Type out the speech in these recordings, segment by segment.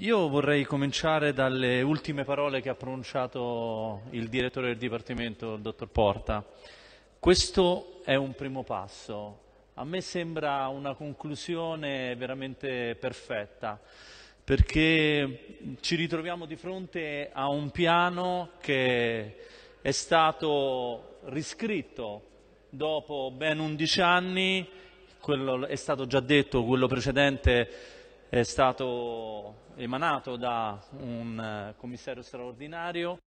Io vorrei cominciare dalle ultime parole che ha pronunciato il direttore del Dipartimento, il dottor Porta. Questo è un primo passo. A me sembra una conclusione veramente perfetta, perché ci ritroviamo di fronte a un piano che è stato riscritto dopo ben 11 anni, quello è stato già detto, quello precedente è stato emanato da un eh, commissario straordinario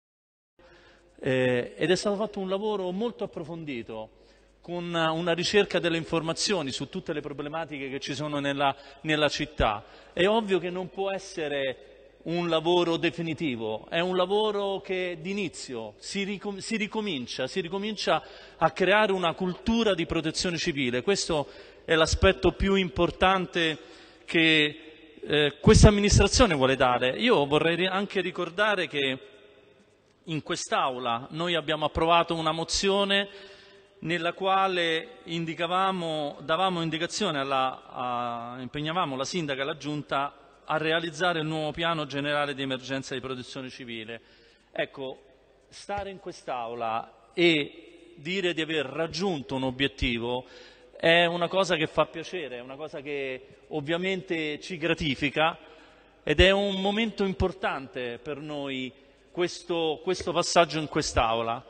eh, ed è stato fatto un lavoro molto approfondito con una ricerca delle informazioni su tutte le problematiche che ci sono nella, nella città. È ovvio che non può essere un lavoro definitivo, è un lavoro che d'inizio si, ricom- si, ricomincia, si ricomincia a creare una cultura di protezione civile. Questo è l'aspetto più importante che eh, questa amministrazione vuole dare. Io vorrei anche ricordare che in quest'Aula noi abbiamo approvato una mozione nella quale davamo indicazione alla, a, impegnavamo la sindaca e la giunta a realizzare il nuovo piano generale di emergenza di protezione civile. Ecco, stare in quest'Aula e dire di aver raggiunto un obiettivo è una cosa che fa piacere, è una cosa che ovviamente ci gratifica ed è un momento importante per noi questo, questo passaggio in quest'Aula.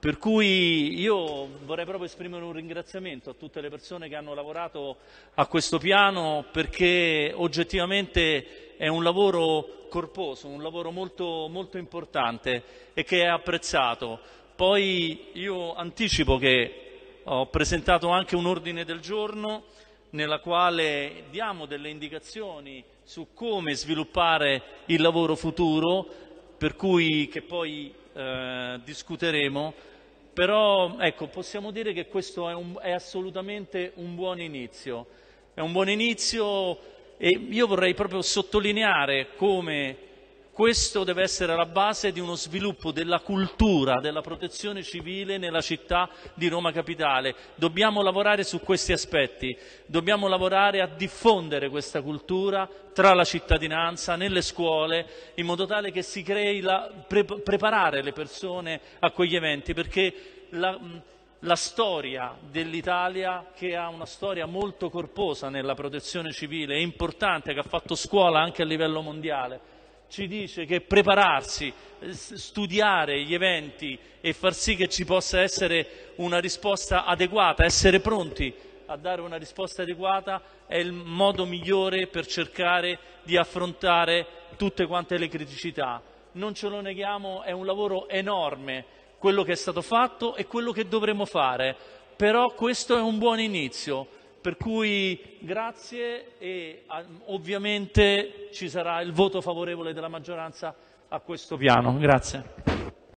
Per cui io vorrei proprio esprimere un ringraziamento a tutte le persone che hanno lavorato a questo piano perché oggettivamente è un lavoro corposo, un lavoro molto, molto importante e che è apprezzato. Poi io anticipo che ho presentato anche un ordine del giorno nella quale diamo delle indicazioni su come sviluppare il lavoro futuro, per cui che poi eh, discuteremo, però ecco, possiamo dire che questo è, un, è assolutamente un buon inizio. È un buon inizio e io vorrei proprio sottolineare come questo deve essere la base di uno sviluppo della cultura della protezione civile nella città di Roma Capitale. Dobbiamo lavorare su questi aspetti, dobbiamo lavorare a diffondere questa cultura tra la cittadinanza, nelle scuole, in modo tale che si crei la, pre, preparare le persone a quegli eventi, perché la, la storia dell'Italia, che ha una storia molto corposa nella protezione civile, è importante, che ha fatto scuola anche a livello mondiale, ci dice che prepararsi, studiare gli eventi e far sì che ci possa essere una risposta adeguata, essere pronti a dare una risposta adeguata è il modo migliore per cercare di affrontare tutte quante le criticità. Non ce lo neghiamo, è un lavoro enorme quello che è stato fatto e quello che dovremo fare, però questo è un buon inizio grazie e ovviamente ci sarà il voto favorevole della maggioranza a questo piano. Grazie.